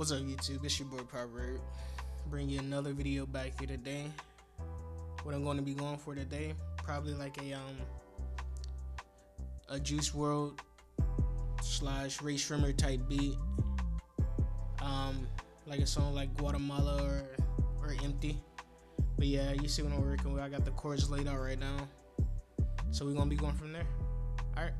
What's up, YouTube? It's your boy PrVerb. Bring you another video back here today. What I'm going to be going for today, probably like a um a Juice Wrld slash Rae Sremmurd type beat. Um, like a song like Guatemala or or Empty. But yeah, you see what I'm working with. I got the chords laid out right now, so we're gonna be going from there. All right.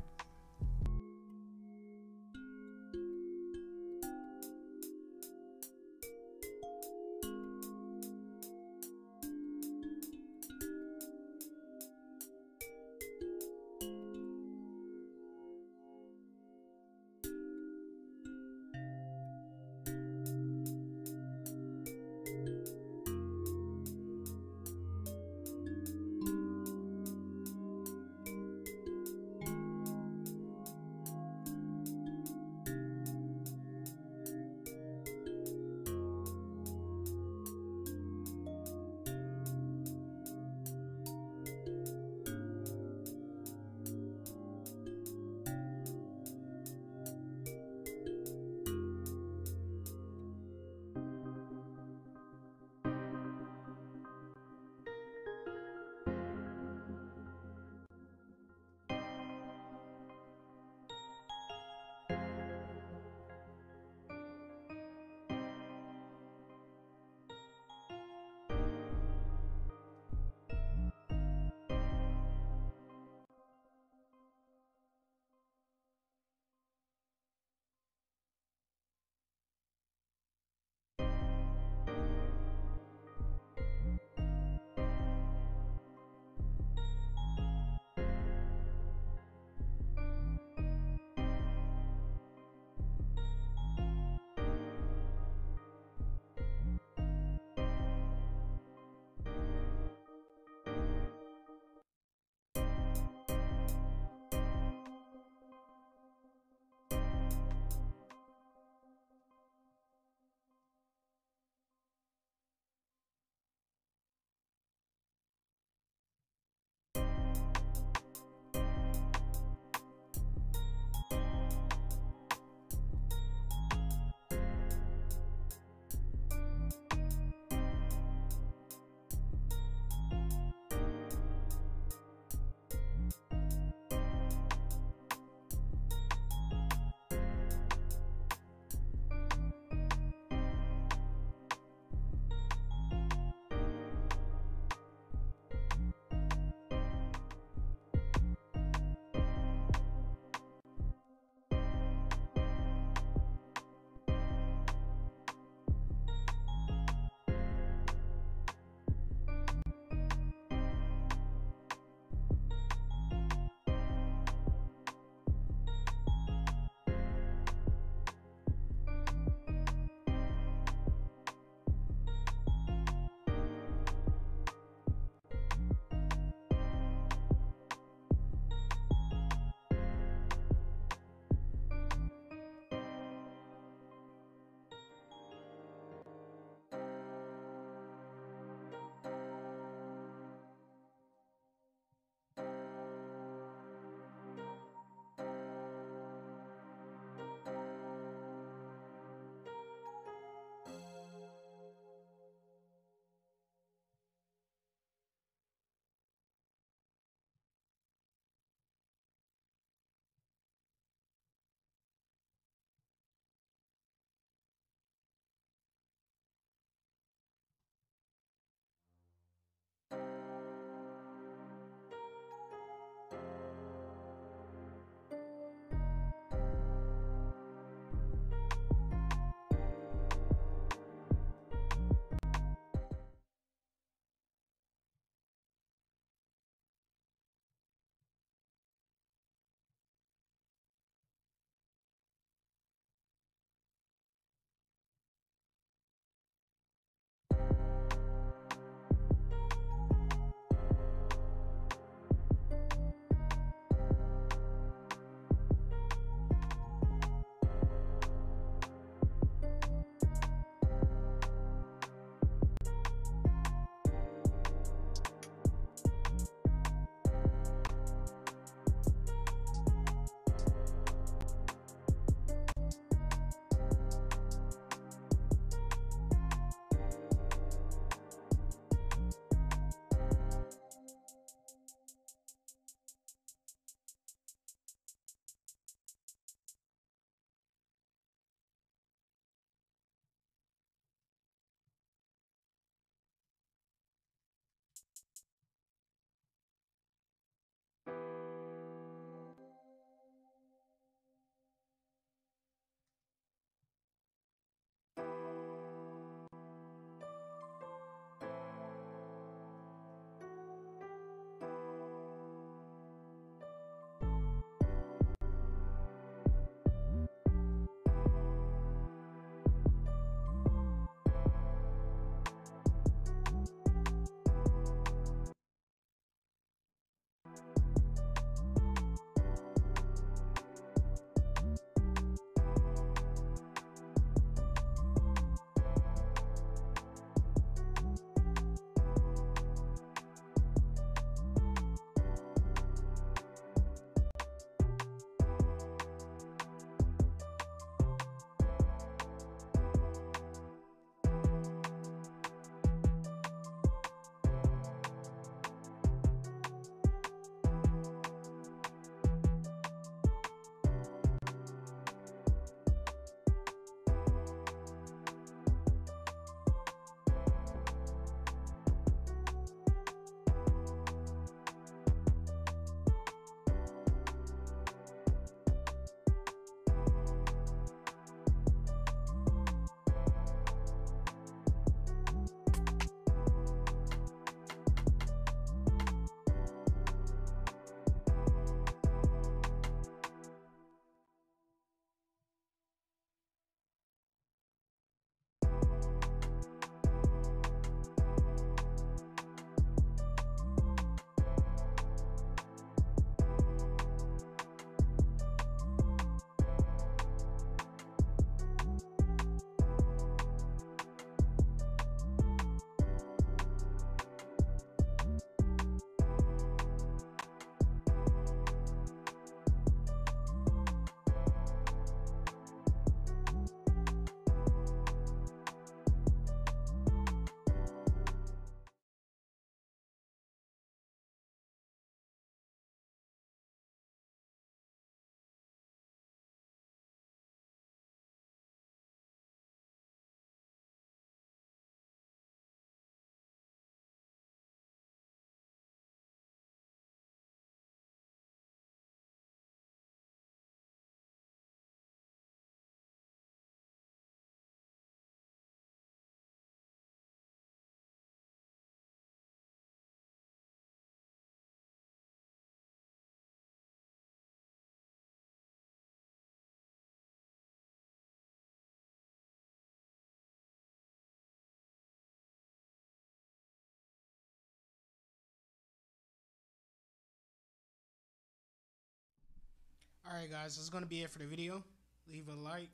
All right, guys, that's gonna be it for the video. Leave a like,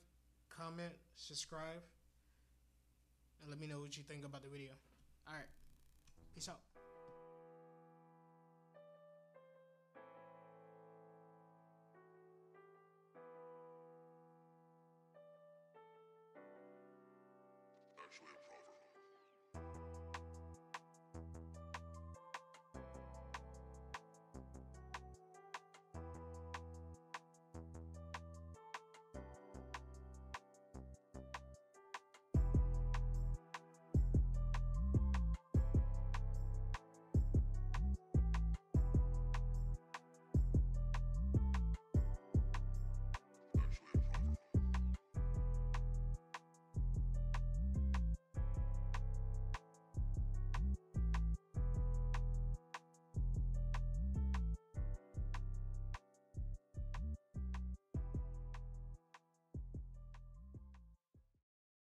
comment, subscribe, and let me know what you think about the video. All right, peace out. actually